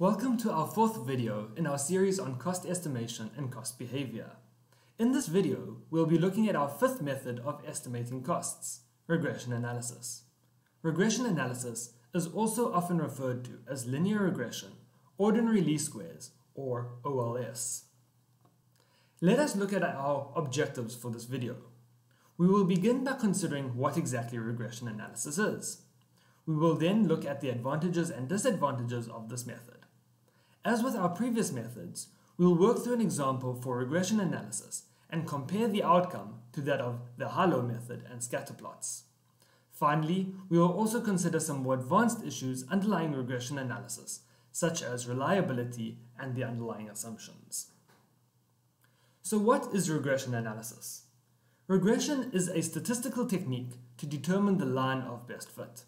Welcome to our fourth video in our series on cost estimation and cost behavior. In this video, we'll be looking at our fifth method of estimating costs, regression analysis. Regression analysis is also often referred to as linear regression, ordinary least squares, or OLS. Let us look at our objectives for this video. We will begin by considering what exactly regression analysis is. We will then look at the advantages and disadvantages of this method. As with our previous methods, we will work through an example for regression analysis and compare the outcome to that of the high-low method and scatterplots. Finally, we will also consider some more advanced issues underlying regression analysis, such as reliability and the underlying assumptions. So what is regression analysis? Regression is a statistical technique to determine the line of best fit.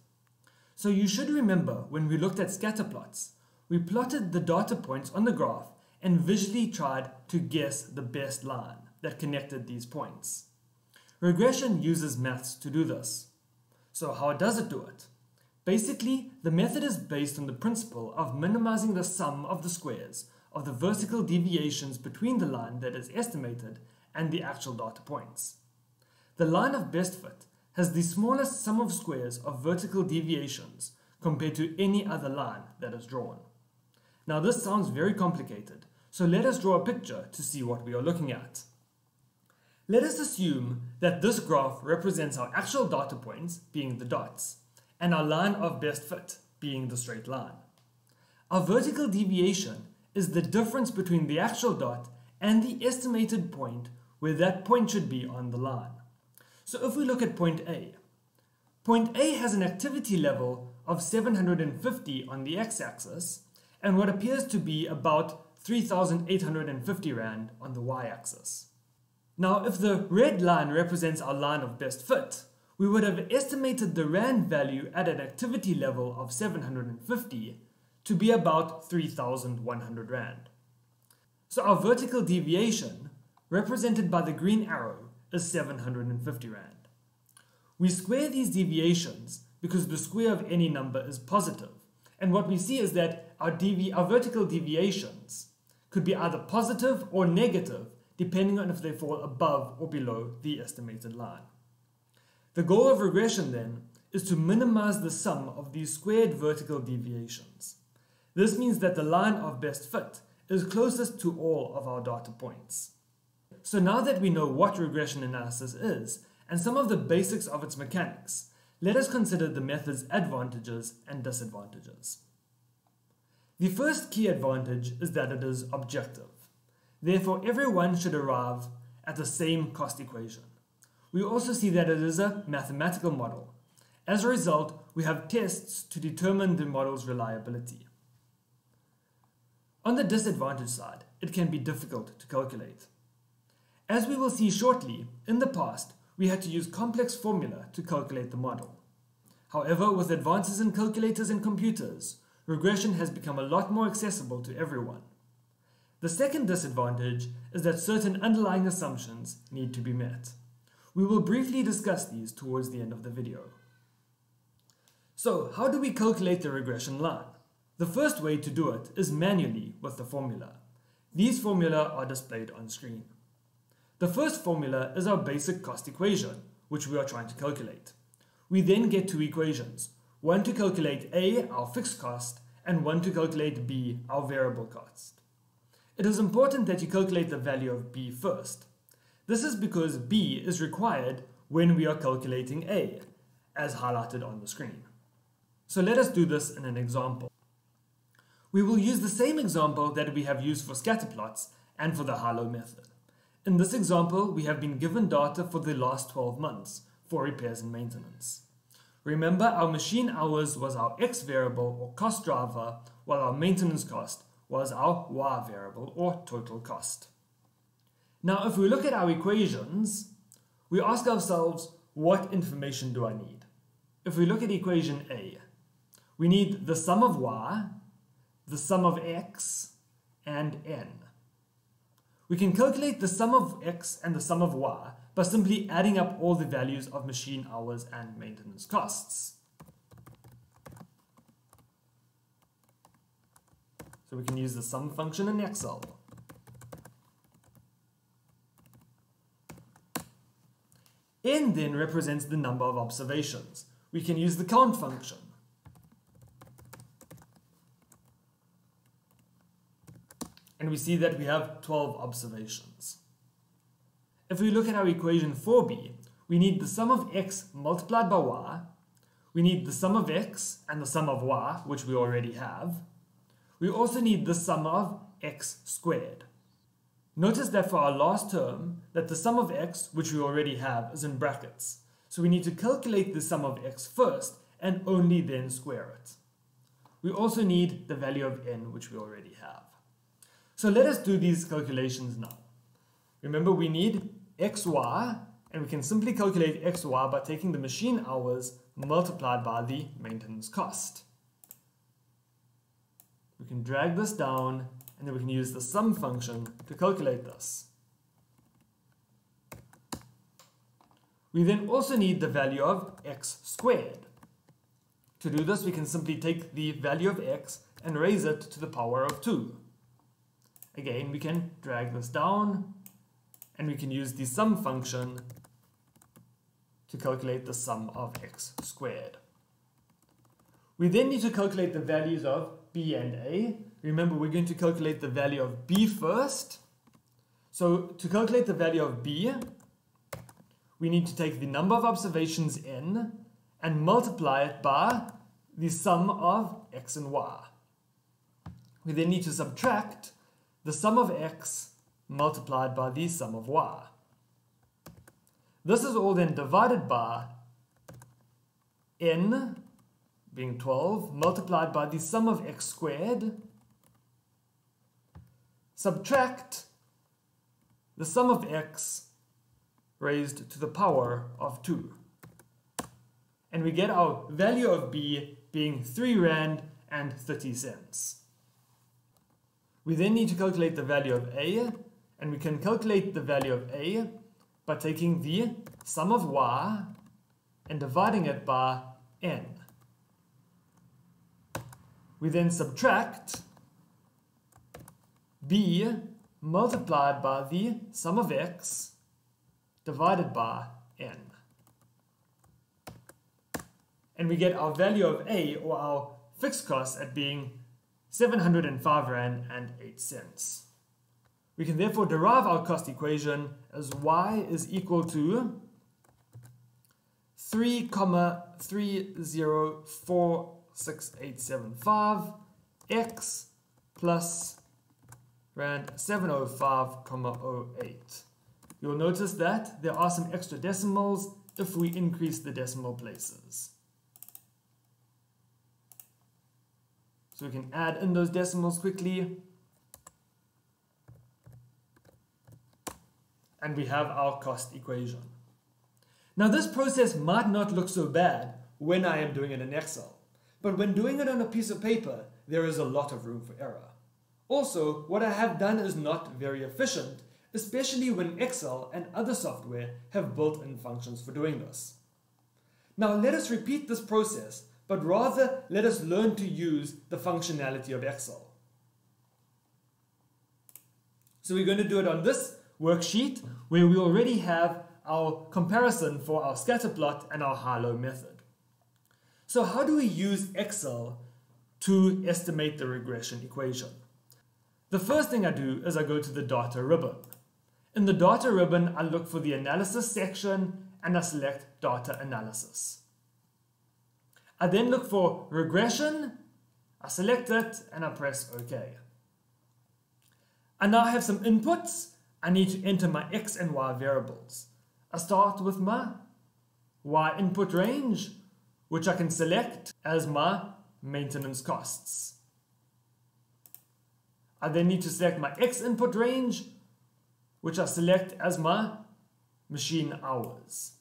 So you should remember when we looked at scatter plots, we plotted the data points on the graph and visually tried to guess the best line that connected these points. Regression uses maths to do this. So how does it do it? Basically, the method is based on the principle of minimizing the sum of the squares of the vertical deviations between the line that is estimated and the actual data points. The line of best fit has the smallest sum of squares of vertical deviations compared to any other line that is drawn. Now this sounds very complicated, so let us draw a picture to see what we are looking at. Let us assume that this graph represents our actual data points, being the dots, and our line of best fit, being the straight line. Our vertical deviation is the difference between the actual dot and the estimated point where that point should be on the line. So if we look at point A, point A has an activity level of 750 on the x-axis and what appears to be about 3,850 Rand on the y-axis. Now if the red line represents our line of best fit, we would have estimated the Rand value at an activity level of 750 to be about 3,100 Rand. So our vertical deviation, represented by the green arrow, is 750 Rand. We square these deviations because the square of any number is positive, and what we see is that our, devi vertical deviations could be either positive or negative depending on if they fall above or below the estimated line. The goal of regression then is to minimize the sum of these squared vertical deviations. This means that the line of best fit is closest to all of our data points. So now that we know what regression analysis is and some of the basics of its mechanics, let us consider the method's advantages and disadvantages. The first key advantage is that it is objective. Therefore, everyone should arrive at the same cost equation. We also see that it is a mathematical model. As a result, we have tests to determine the model's reliability. On the disadvantage side, it can be difficult to calculate. As we will see shortly, in the past, we had to use complex formula to calculate the model. However, with advances in calculators and computers, regression has become a lot more accessible to everyone. The second disadvantage is that certain underlying assumptions need to be met. We will briefly discuss these towards the end of the video. So, how do we calculate the regression line? The first way to do it is manually with the formula. These formula are displayed on screen. The first formula is our basic cost equation, which we are trying to calculate. We then get two equations, one to calculate A, our fixed cost, and one to calculate B, our variable cost. It is important that you calculate the value of B first. This is because B is required when we are calculating A, as highlighted on the screen. So let us do this in an example. We will use the same example that we have used for scatter plots and for the high-low method. In this example, we have been given data for the last 12 months for repairs and maintenance. Remember, our machine hours was our X variable or cost driver, while our maintenance cost was our Y variable or total cost. Now, if we look at our equations, we ask ourselves, what information do I need? If we look at equation A, we need the sum of Y the sum of x and n. We can calculate the sum of x and the sum of y by simply adding up all the values of machine hours and maintenance costs. So we can use the sum function in Excel. n then represents the number of observations. We can use the count function. And we see that we have 12 observations. If we look at our equation 4b, we need the sum of x multiplied by y, we need the sum of x and the sum of y, which we already have. We also need the sum of x squared. Notice that for our last term, that the sum of x, which we already have, is in brackets. So we need to calculate the sum of x first, and only then square it. We also need the value of n, which we already have. So let us do these calculations now. Remember, we need xy, and we can simply calculate xy by taking the machine hours multiplied by the maintenance cost. We can drag this down and then we can use the sum function to calculate this. We then also need the value of x squared. To do this, we can simply take the value of x and raise it to the power of 2. Again, we can drag this down, and we can use the sum function to calculate the sum of x squared. We then need to calculate the values of b and a, remember we're going to calculate the value of b first. So to calculate the value of b, we need to take the number of observations n and multiply it by the sum of x and y. We then need to subtract the sum of x multiplied by the sum of y. This is all then divided by n being 12 multiplied by the sum of x squared subtract the sum of x raised to the power of 2. And we get our value of b being 3 rand and 30 cents. We then need to calculate the value of a, and we can calculate the value of a by taking the sum of y and dividing it by n. We then subtract b multiplied by the sum of x divided by n. And we get our value of a, or our fixed cost, at being 705 Rand and 8 cents. We can therefore derive our cost equation as y is equal to 3,304685 x plus Rand 705,08. You'll notice that there are some extra decimals if we increase the decimal places. So we can add in those decimals quickly. And we have our cost equation. Now this process might not look so bad when I am doing it in Excel, but when doing it on a piece of paper, there is a lot of room for error. Also, what I have done is not very efficient, especially when Excel and other software have built-in functions for doing this. Now let us repeat this process, but rather let us learn to use the functionality of Excel. So we're going to do it on this worksheet where we already have our comparison for our scatter plot and our high-low method. So how do we use Excel to estimate the regression equation? The first thing I do is I go to the data ribbon. In the data ribbon, I look for the analysis section and I select data analysis. I then look for regression, I select it and I press OK. I now have some inputs. I need to enter my x and y variables. I start with my y input range, which I can select as my maintenance costs. I then need to select my X input range, which I select as my machine hours.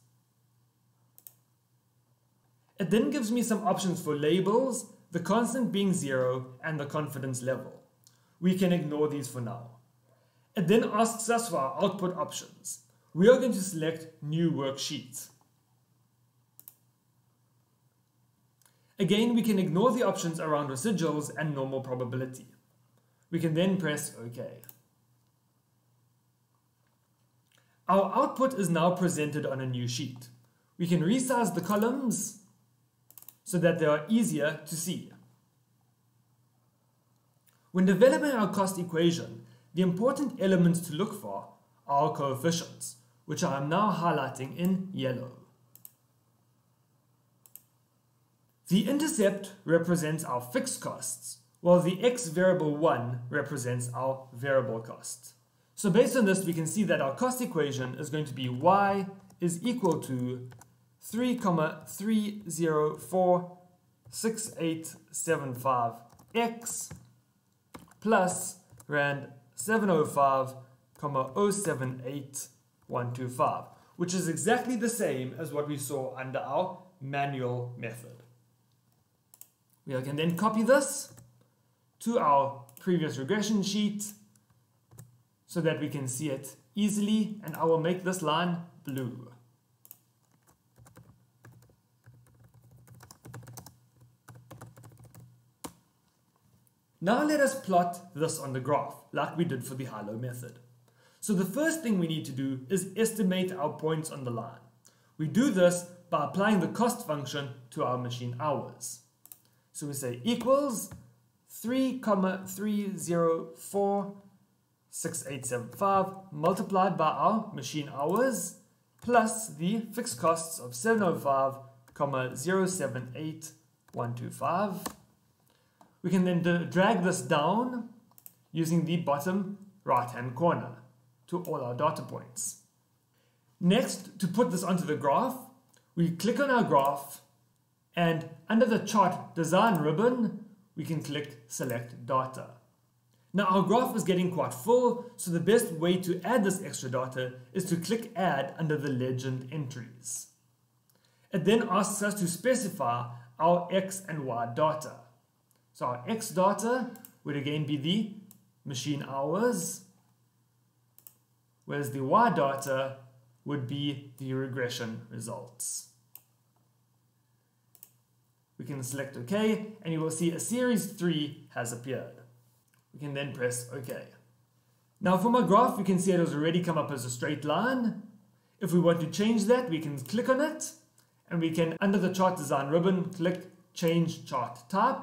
It then gives me some options for labels, the constant being zero, and the confidence level. We can ignore these for now. It then asks us for our output options. We are going to select new worksheet. Again, we can ignore the options around residuals and normal probability. We can then press OK. Our output is now presented on a new sheet. We can resize the columns so that they are easier to see. When developing our cost equation, the important elements to look for are coefficients, which I am now highlighting in yellow. The intercept represents our fixed costs, while the x variable 1 represents our variable cost. So based on this, we can see that our cost equation is going to be y is equal to 3,3046875x plus rand 705,078125, which is exactly the same as what we saw under our manual method. We can then copy this to our previous regression sheet so that we can see it easily and I will make this line blue. Now let us plot this on the graph, like we did for the high-low method. So the first thing we need to do is estimate our points on the line. We do this by applying the cost function to our machine hours. So we say equals 3, comma 3046875 multiplied by our machine hours plus the fixed costs of 705, comma 078125 we can then drag this down using the bottom right hand corner to all our data points. Next, to put this onto the graph, we click on our graph and under the chart design ribbon, we can click select data. Now our graph is getting quite full, so the best way to add this extra data is to click add under the legend entries. It then asks us to specify our X and Y data. So our X data would again be the machine hours, whereas the Y data would be the regression results. We can select OK, and you will see a series 3 has appeared. We can then press OK. Now for my graph, we can see it has already come up as a straight line. If we want to change that, we can click on it, and we can, under the chart design ribbon, click change chart type,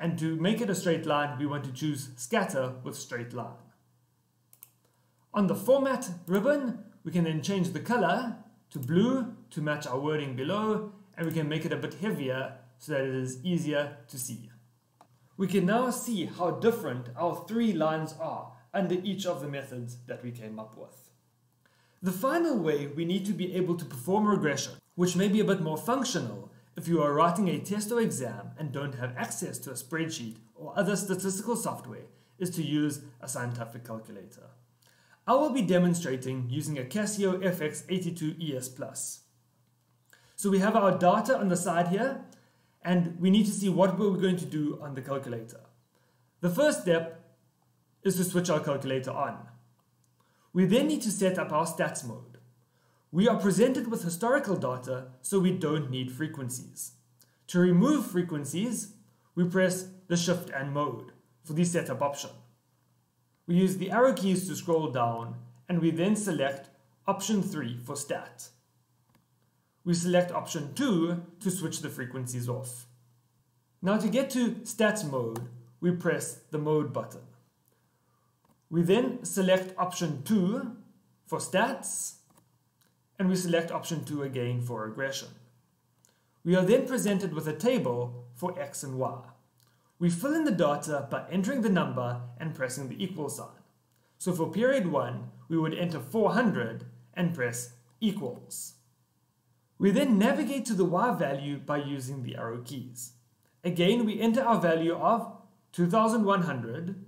and to make it a straight line, we want to choose scatter with straight line. On the format ribbon, we can then change the color to blue to match our wording below, and we can make it a bit heavier so that it is easier to see. We can now see how different our three lines are under each of the methods that we came up with. The final way we need to be able to perform regression, which may be a bit more functional, if you are writing a test or exam and don't have access to a spreadsheet or other statistical software, is to use a scientific calculator. I will be demonstrating using a Casio FX82ES Plus. So we have our data on the side here, and we need to see what we're going to do on the calculator. The first step is to switch our calculator on. We then need to set up our stats mode. We are presented with historical data, so we don't need frequencies. To remove frequencies, we press the Shift and Mode for the setup option. We use the arrow keys to scroll down, and we then select option 3 for stat. We select option 2 to switch the frequencies off. Now to get to stats mode, we press the mode button. We then select option 2 for stats, and we select option 2 again for regression. We are then presented with a table for x and y. We fill in the data by entering the number and pressing the equal sign. So for period 1, we would enter 400 and press equals. We then navigate to the y value by using the arrow keys. Again, we enter our value of 2100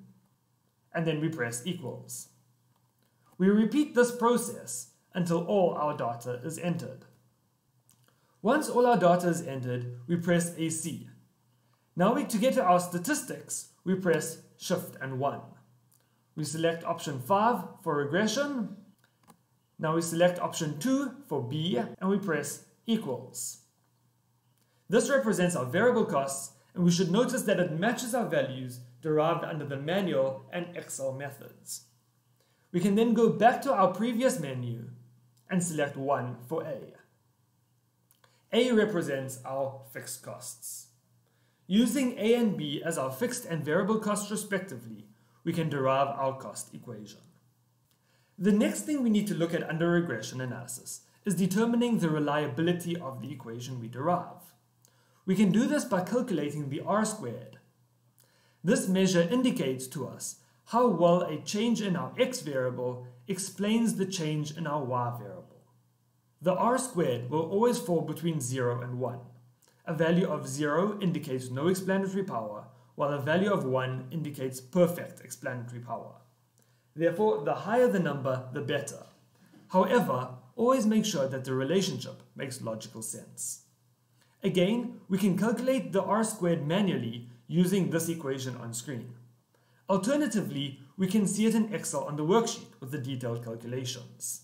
and then we press equals. We repeat this process until all our data is entered. Once all our data is entered, we press AC. Now we, to get to our statistics, we press Shift and 1. We select option 5 for regression. Now we select option 2 for B and we press equals. This represents our variable costs and we should notice that it matches our values derived under the manual and Excel methods. We can then go back to our previous menu and select 1 for A. A represents our fixed costs. Using A and B as our fixed and variable costs respectively, we can derive our cost equation. The next thing we need to look at under regression analysis is determining the reliability of the equation we derive. We can do this by calculating the r squared. This measure indicates to us how well a change in our x variable explains the change in our y variable. The r squared will always fall between 0 and 1. A value of 0 indicates no explanatory power, while a value of 1 indicates perfect explanatory power. Therefore, the higher the number, the better. However, always make sure that the relationship makes logical sense. Again, we can calculate the r squared manually using this equation on screen. Alternatively, we can see it in Excel on the worksheet with the detailed calculations.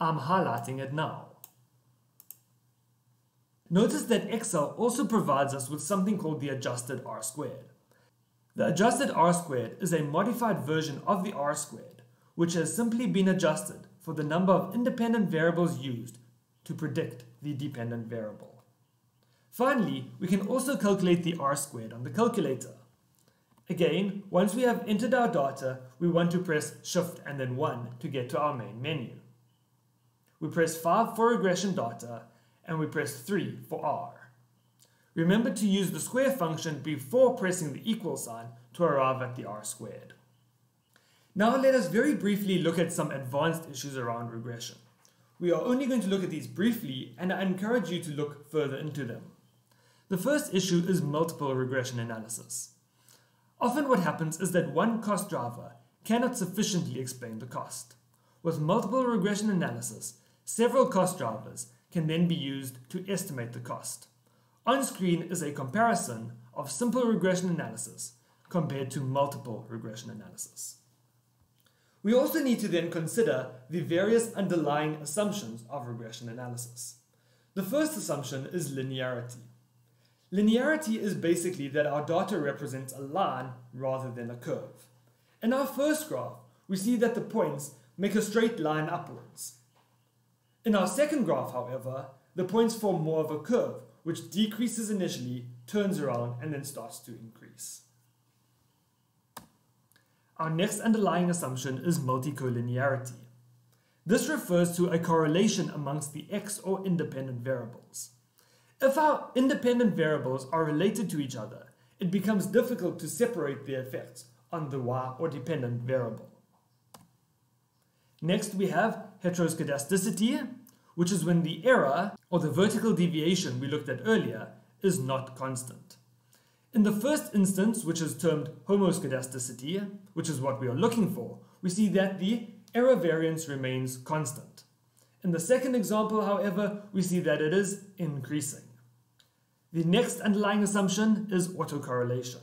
I'm highlighting it now. Notice that Excel also provides us with something called the adjusted r squared. The adjusted r squared is a modified version of the r squared, which has simply been adjusted for the number of independent variables used to predict the dependent variable. Finally, we can also calculate the r squared on the calculator. Again, once we have entered our data, we want to press Shift and then 1 to get to our main menu. We press 5 for regression data, and we press 3 for r. Remember to use the square function before pressing the equal sign to arrive at the r squared. Now let us very briefly look at some advanced issues around regression. We are only going to look at these briefly, and I encourage you to look further into them. The first issue is multiple regression analysis. Often what happens is that one cost driver cannot sufficiently explain the cost. With multiple regression analysis, several cost drivers can then be used to estimate the cost. On screen is a comparison of simple regression analysis compared to multiple regression analysis. We also need to then consider the various underlying assumptions of regression analysis. The first assumption is linearity. Linearity is basically that our data represents a line rather than a curve. In our first graph, we see that the points make a straight line upwards. In our second graph, however, the points form more of a curve, which decreases initially, turns around, and then starts to increase. Our next underlying assumption is multicollinearity. This refers to a correlation amongst the x or independent variables. If our independent variables are related to each other, it becomes difficult to separate the effects on the y or dependent variable. Next we have heteroscedasticity, which is when the error, or the vertical deviation we looked at earlier, is not constant. In the first instance, which is termed homoscedasticity, which is what we are looking for, we see that the error variance remains constant. In the second example, however, we see that it is increasing. The next underlying assumption is autocorrelation,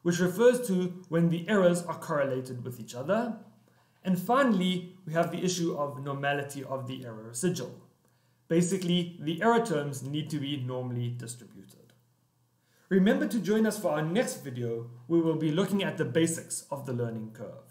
which refers to when the errors are correlated with each other. And finally, we have the issue of normality of the error residual. Basically, the error terms need to be normally distributed. Remember to join us for our next video, we will be looking at the basics of the learning curve.